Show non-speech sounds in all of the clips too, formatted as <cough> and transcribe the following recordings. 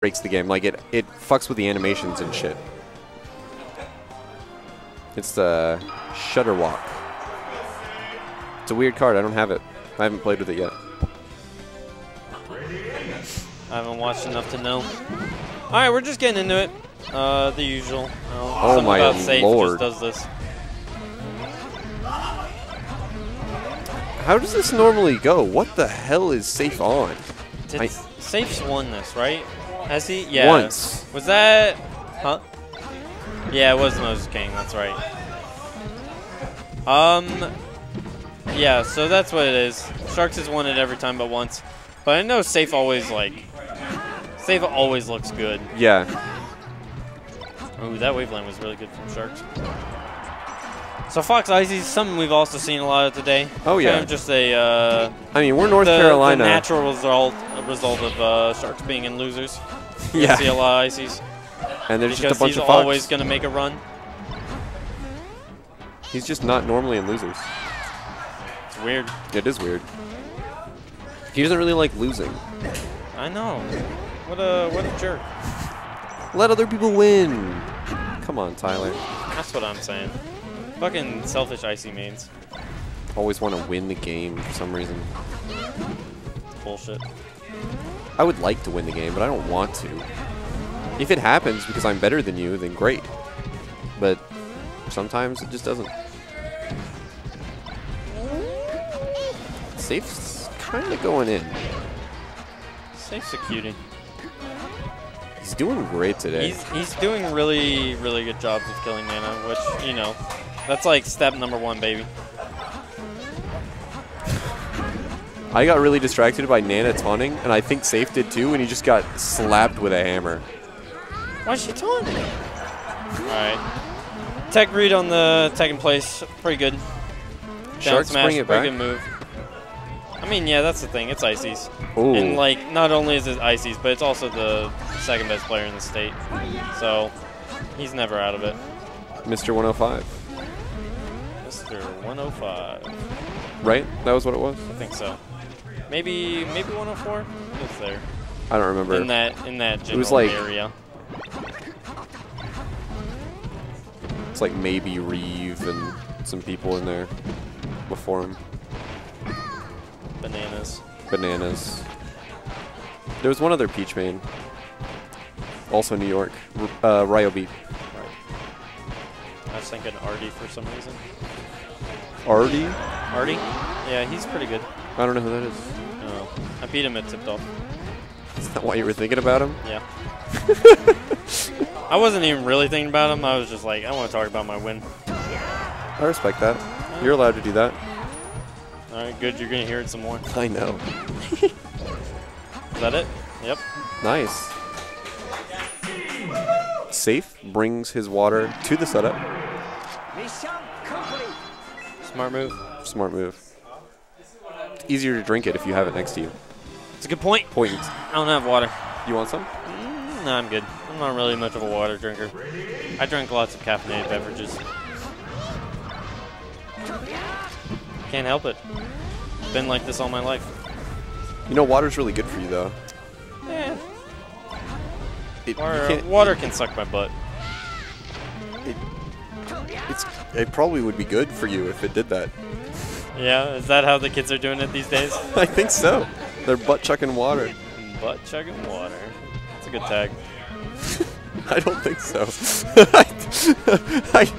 breaks the game. Like it, it fucks with the animations and shit. It's the Shutter Walk. It's a weird card. I don't have it. I haven't played with it yet. I haven't watched enough to know. All right, we're just getting into it. Uh, the usual. Oh, Oh my about saef lord. just does this. How does this normally go? What the hell is saef on? I- Saef's won this, right? Has he? Yeah. Once. Was that? Huh? Yeah, it was the Moses King. That's right. Um. Yeah, so that's what it is. Sharkz has won it every time but once. But I know Saef always like. Saef always looks good. Yeah. Ooh, that waveland was really good from Sharkz. So Fox Icy is something we've also seen a lot of today. Oh, yeah. Kind of just a uh, I mean, we're North the, Carolina. the natural result result of uh, Sharkz being in losers. You <laughs> yeah. see a lot of Ices And there's just a bunch he's of Fox. always going to make a run. He's just not normally in losers. It's weird. It is weird. He doesn't really like losing. I know. What a what a jerk. Let other people win. Come on, Tyler. That's what I'm saying. Fucking selfish Icy mains. Always want to win the game for some reason. Bullshit. I would like to win the game, but I don't want to. If it happens because I'm better than you, then great. But sometimes it just doesn't. Saef's kind of going in. Saef's a cutie. He's doing great today. He's he's doing really really good jobs of killing Nana, which you know, that's like step number one, baby. I got really distracted by Nana taunting, and I think Saef did too, and he just got slapped with a hammer. Why's she taunting? All right. Tech read on the in place, pretty good. Down Sharkz smash, bring it pretty back. good move. I mean, yeah, that's the thing. It's Ices. Ooh. And like, not only is it Ices, but it's also the second best player in the state. So he's never out of it. Mr. 105, Mr. 105. right? That was what it was? I think so. Maybe maybe 104. It's there I don't remember. in that in that general was like- area. It's like maybe Reeve and some people in there before him. Bananas. Bananas. There was one other Peach main. Also New York. R- Uh, Ryobeat. Right. I was thinking Artie for some reason. Artie? Artie? Yeah, he's pretty good. I don't know who that is. Oh, I beat him at tipped off. Is that why you were thinking about him? Yeah. I wasn't even really thinking about him. I was just like, I want to talk about my win. I respect that. You're allowed to do that. All right, good. You're gonna hear it some more. I know. Is that it? Yep. Nice. Saef brings his water to the setup. Smart move. Smart move. It's easier to drink it if you have it next to you. It's a good point. Point. I don't have water. You want some? Mm, No, I'm good. I'm not really much of a water drinker. I drink lots of caffeinated beverages. Can't help it. Been like this all my life. You know, water's really good for you, though. Eh, It, water, water can suck my butt. It probably would be good for you if it did that. Yeah, is that how the kids are doing it these days? <laughs> I think so. They're butt chucking water. Butt chugging water. That's a good tag. <laughs> I don't think so. <laughs> I, I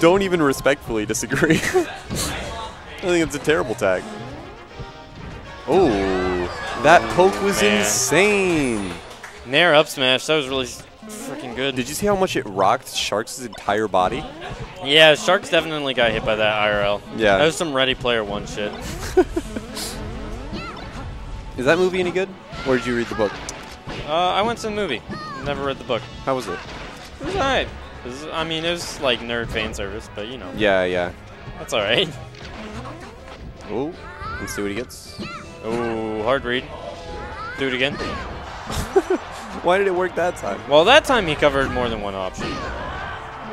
don't even respectfully disagree. I think it's a terrible tag. Oh, that poke was man. insane. Nair up smash. That was really freaking good. Did you see how much it rocked Sharkz' entire body? yeah, Sharkz definitely got hit by that IRL. Yeah. That was some Ready Player One shit. <laughs> Is that movie any good? Or did you read the book? Uh, I went to the movie. Never read the book. How was it? It was alright. I mean, it was like nerd fan service, but you know, Yeah, yeah. that's alright. <laughs> Oh, let's see what he gets. Ooh, hard read. Do it again. <laughs> <laughs> Why did it work that time? Well, that time he covered more than one option.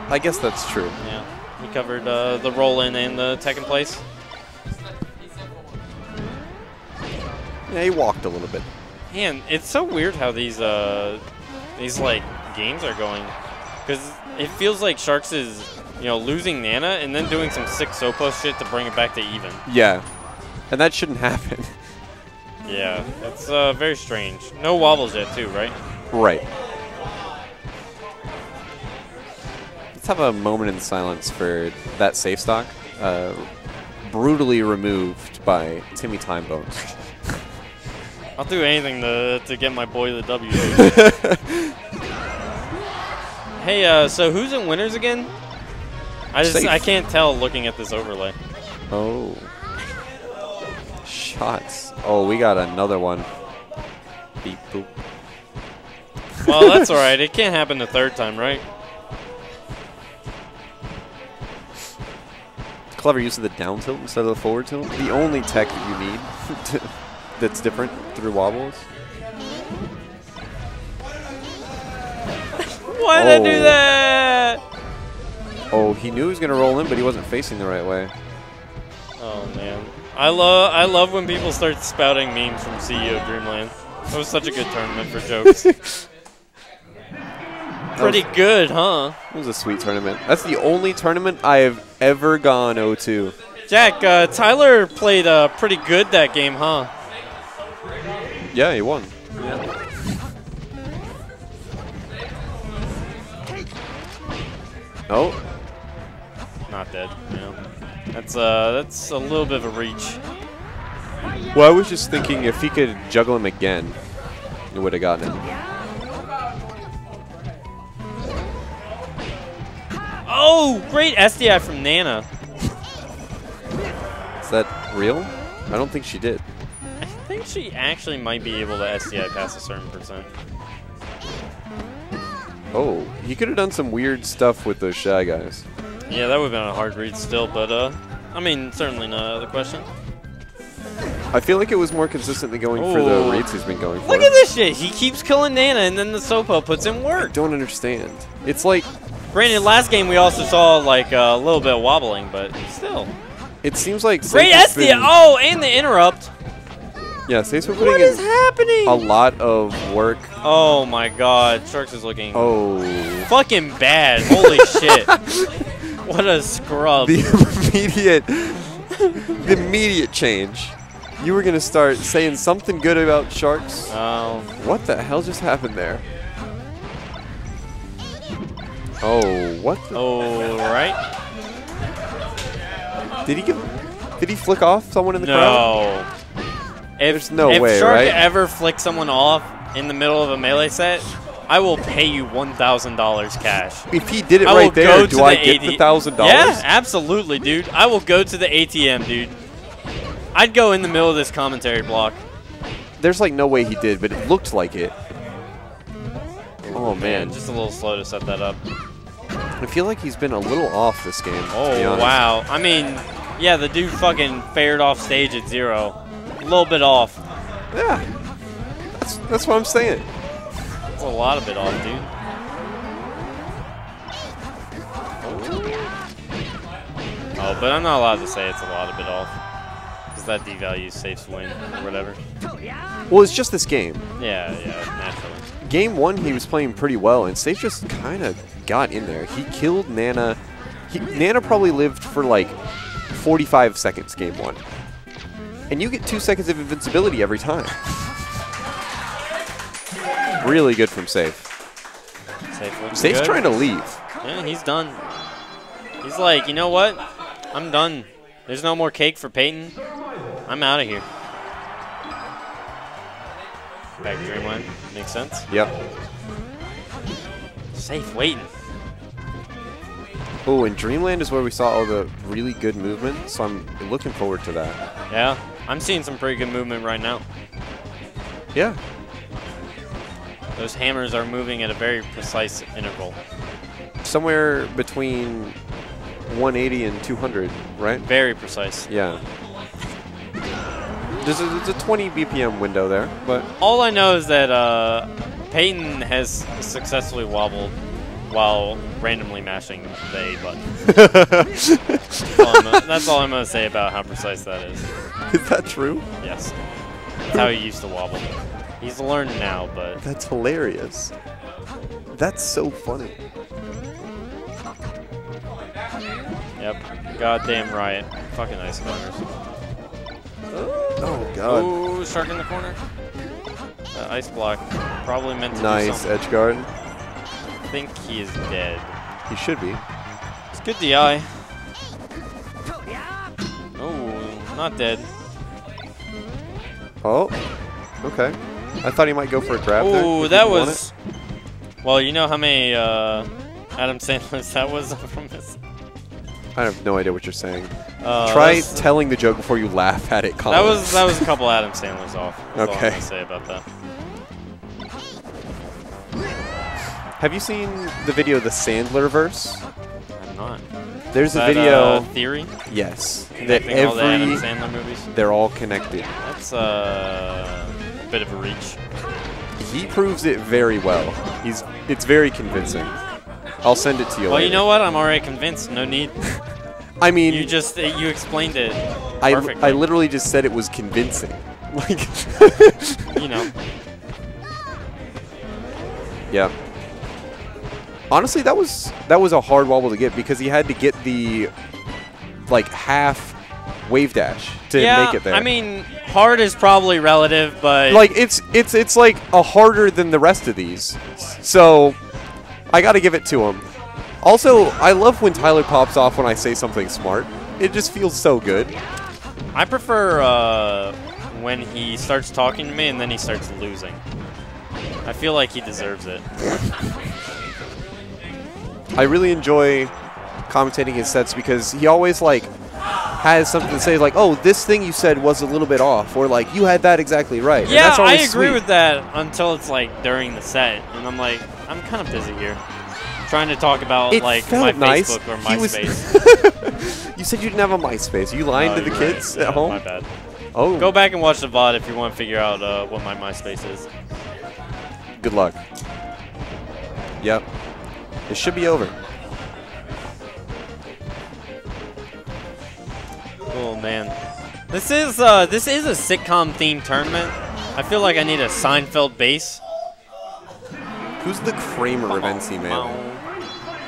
I guess that's true. Yeah, he covered uh, the roll in and the tech in place. Yeah, he walked a little bit. Man, it's so weird how these uh these like games are going, because it feels like Sharkz is you know losing Nana and then doing some sick Sopo shit to bring it back to even. Yeah. And that shouldn't <laughs> happen. Yeah, it's uh, very strange. No wobbles yet too, right? Right. Let's have a moment in silence for that Saef stock. Uh, brutally removed by Timmy Timebones. <laughs> I'll do anything to to get my boy the W. <laughs> hey, uh, so who's in winners again? I just Saef. I can't tell looking at this overlay. Oh. Shots. Oh, we got another one. Beep boop. Well, that's all right. It can't happen the third time, right? Clever use of the down tilt instead of the forward tilt. The only tech that you need to- <laughs> that's different through wobbles. <laughs> Why did I do Oh. that? Oh, he knew he was gonna roll in, but he wasn't facing the right way. Oh man, I love I love when people start spouting memes from CEO Dreamland. That was such a good tournament for jokes. <laughs> Pretty good, huh? It was a sweet tournament. That's the only tournament I have ever gone 0-2. Jack, uh, Tyler played uh, pretty good that game, huh? Yeah, he won. Oh, Not dead. Yeah. That's uh, that's a little bit of a reach. well, I was just thinking if he could juggle him again, he would have gotten him. Oh, great SDI from Nana. Is that real? I don't think she did. I think she actually might be able to SDI past a certain percent. Oh, he could have done some weird stuff with those shy guys. Yeah, that would have been a hard read still, but uh, I mean, certainly not out the question. I feel like it was more consistently going for the Ooh. reads he's been going for. Look at this shit. He keeps killing Nana, and then the Sopo puts in work. Don't understand. It's like Granted, last game we also saw like uh, a little bit of wobbling, but still. it seems like Great has Oh, and the interrupt. Yeah, Saef's been putting is in happening? a lot of work. Oh my god, Sharkz is looking Oh, fucking bad. Holy <laughs> shit. What a scrub. the <laughs> immediate, the immediate change. You were gonna start saying something good about sharkz. Oh, What the hell just happened there? Oh, what? The, all right. Did he give? Did he flick off someone in the crowd? No. If, There's no if way, Shark right? ever flicks someone off in the middle of a melee set, I will pay you one thousand dollars cash. If he did it I right there, do to I get the thousand dollars? Yeah, absolutely, dude. I will go to the ATM, dude. I'd go in the middle of this commentary block. There's like no way he did, but it looked like it. Oh man, just a little slow to set that up. I feel like he's been a little off this game. Oh wow! I mean, yeah, the dude fucking fared off stage at zero. A little bit off. Yeah, that's that's what I'm saying. That's a lot of it off, dude. Oh, but I'm not allowed to say it's a lot of it off. Because that devalues Saef win or whatever. Well, it's just this game. Yeah, yeah, naturally. Game one, he was playing pretty well, and Saef just kind of got in there. He killed Nana. He, Nana probably lived for like 45 seconds game one. And you get two seconds of invincibility every time. Really good from Saef. Saef Saef's good. trying to leave. Yeah, he's done. He's like, you know what? I'm done. There's no more cake for Peyton. I'm out of here. Back to Dreamland. Makes sense. Yep. Saef waiting. Oh, and Dreamland is where we saw all the really good movement, so I'm looking forward to that. Yeah, I'm seeing some pretty good movement right now. Yeah. Those hammers are moving at a very precise interval. Somewhere between 180 and 200, right? Very precise. Yeah. There's a, there's a 20 BPM window there, but All I know is that uh, Peyton has successfully wobbled while randomly mashing the A button. <laughs> That's all I'm gonna- That's all I'm going to say about how precise that is. is that true? Yes. That's how he used to wobble. He's learning now, but That's hilarious. That's so funny. yep. Goddamn riot. Fucking ice climbers. Oh god. Ooh, shark in the corner. Uh, ice block. Probably meant to do nice something. edge guard. I think he is dead. He should be. It's good DI. Oh, not dead. Oh. Okay. I thought he might go for a grab there. Oh, that was. Well, you know how many uh, Adam Sandler's <laughs> that was from this. I have no idea what you're saying. Uh, Try that's- telling the joke before you laugh at it, Colin. That was that was a couple Adam Sandler's off. That's all I'm Okay. say about that. <laughs> Have you seen the video The Sandler verse? I'm not. There's Is a video. uh, theory. yes. That Connecting all the Adam every Sandler movies. they're all connected. That's uh, a bit of a reach. He proves it very well. He's it's very convincing. I'll send it to you Well, later. you know what? I'm already convinced. No need. <laughs> I mean, You just you explained it I, perfectly. I literally just said it was convincing. <laughs> Like, you know. <laughs> yeah. Honestly, that was that was a hard wobble to get because he had to get the like half wave dash to yeah, make it there. I mean, hard is probably relative, but like it's it's it's like a harder than the rest of these. So I got to give it to him. Also, I love when Tyler pops off when I say something smart. It just feels so good. I prefer uh, when he starts talking to me and then he starts losing. I feel like he deserves it. I really enjoy commentating his sets because he always like has something to say like, "Oh, this thing you said was a little bit off," or like, "You had that exactly right." And Yeah, that's I agree sweet. with that until it's like during the set, and I'm like, I'm kind of busy here, trying to talk about It like my nice. Facebook or MySpace. <laughs> You said you didn't have a MySpace. Are you lying Oh, to the kids right. at Yeah, home? My bad. Oh, Go back and watch the VOD if you want to figure out uh, what my MySpace is. Good luck. Yep. It should be over. Oh man, this is uh, this is a sitcom themed tournament. I feel like I need a Seinfeld base. Who's the Kramer of NC man?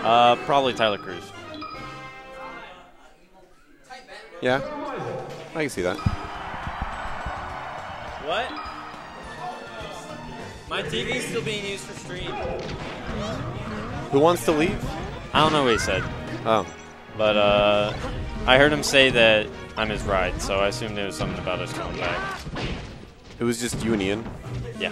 Uh, probably Tyler Cruz. Yeah, I can see that. What? My TV's still being used for stream. Who wants to leave? I don't know what he said, Oh, but uh, I heard him say that I'm his ride, so I assumed there was something about us coming back. it was just you and Ian. Yeah.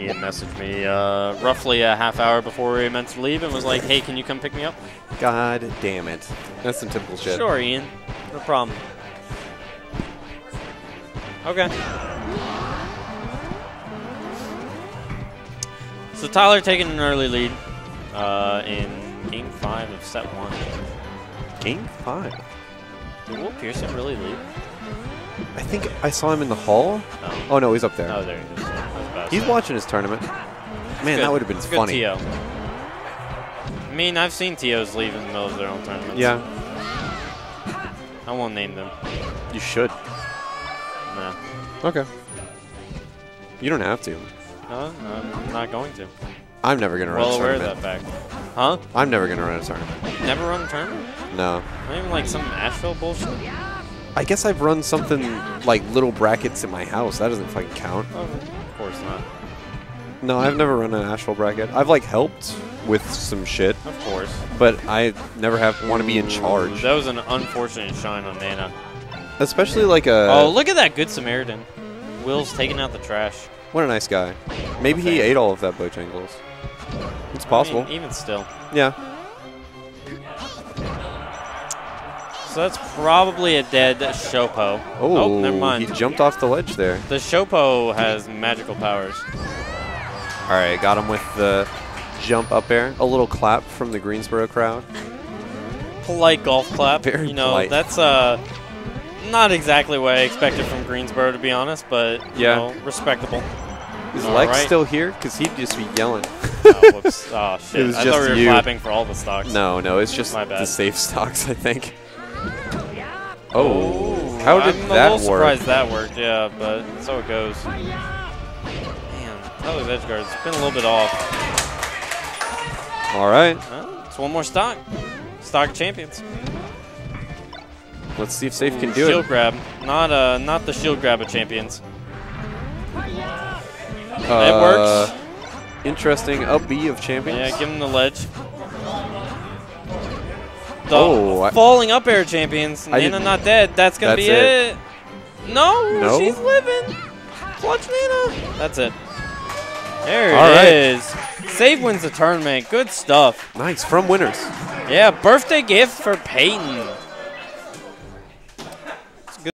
Ian messaged me uh, roughly a half hour before we were meant to leave and was like, hey, can you come pick me up? God damn it. That's some typical shit. Sure, Ian. No problem. Okay. So Tyler taking an early lead uh, in game five of set one. Game five. Did Will Pearson really lead? I think I saw him in the hall. Oh, Oh no, he's up there. oh there he is. About He's watching his tournament. Man, Good. that would have been It's good funny. TO. I mean, I've seen TOs leave in the middle of their own tournaments. Yeah, I won't name them. you should. No. Okay. You don't have to. No, I'm not going to. I'm never gonna run Well a aware of tournament. that fact. Huh? I'm never gonna run a tournament. Never run a tournament? No. Not even like some Asheville bullshit? I guess I've run something like little brackets in my house. That doesn't fucking count. Oh, of course not. No, I've never run an Asheville bracket. I've like helped with some shit, Of course. but I never have want to be in charge. That was an unfortunate shine on Nana. Especially like a. oh, look at that Good Samaritan. Will's taking out the trash. What a nice guy. Maybe he ate all of that Bojangles. It's possible. I mean, even still. yeah. So that's probably a dead Sopo. Oh, never mind. he jumped off the ledge there. The Sopo has magical powers. All right, got him with the jump up air. A little clap from the Greensboro crowd. Polite golf clap. Very you know, polite. that's uh not exactly what I expected from Greensboro to be honest, but you Yeah. know, respectable. Is All Lex right. still here? Because he'd just be yelling. oh, <laughs> whoops. Oh shit. It was I just thought we were you. clapping for all the stocks. no, no, it's just the Saef stocks, I think. Oh, Ooh, how did I'm that a little work? surprised that worked, yeah, but so it goes. Tyler's edge guard's been a little bit off. All right. Well, it's one more stock. Stock champions. Let's see if Saef can do shield it. grab. Not uh not the shield grab of champions. Uh, works. Interesting. Up B of champions. Yeah, give him the ledge. The Oh, falling up air champions. I Nana didn't- dead. That's gonna be it. it. No, No? she's living. Clutch Nana. That's it. There All it right. is. Saef wins the tournament. Good stuff. Nice from winners. Yeah, birthday gift for Peyton.